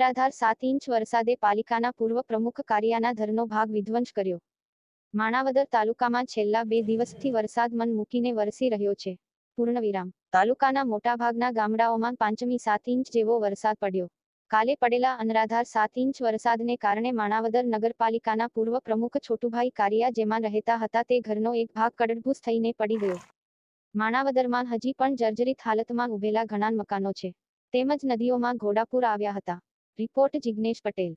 અનરાધાર સાત ઇંચ વરસાદે પાલિકાના પૂર્વ પ્રમુખ કારિયાના ધરનો ભાગ વિધ્વંસ કર્યો. માણાવદર તાલુકામાં છેલ્લા બે દિવસથી વરસાદ મન મૂકીને વરસી રહ્યો છે. પૂર્ણવિરામ. તાલુકાના મોટાભાગના ગામડાઓમાં પાંચમી સાત ઇંચ જેવો વરસાદ પડ્યો. કાલે પડેલા અનરાધાર સાત ઇંચ વરસાદને કારણે માણાવદર નગરપાલિકાના પૂર્વ પ્રમુખ છોટુભાઈ કારિયા જેમાં રહેતા હતા તે ઘરનો એક ભાગ કડડભૂસ થઈને પડી ગયો. માણાવદરમાં હજી પણ જર્જરિત હાલતમાં ઉભેલા ઘણા મકાનો છે. તેમજ નદીઓમાં ઘોડાપૂર આવ્યા હતા. रिपोर्ट जिग्नेश पटेल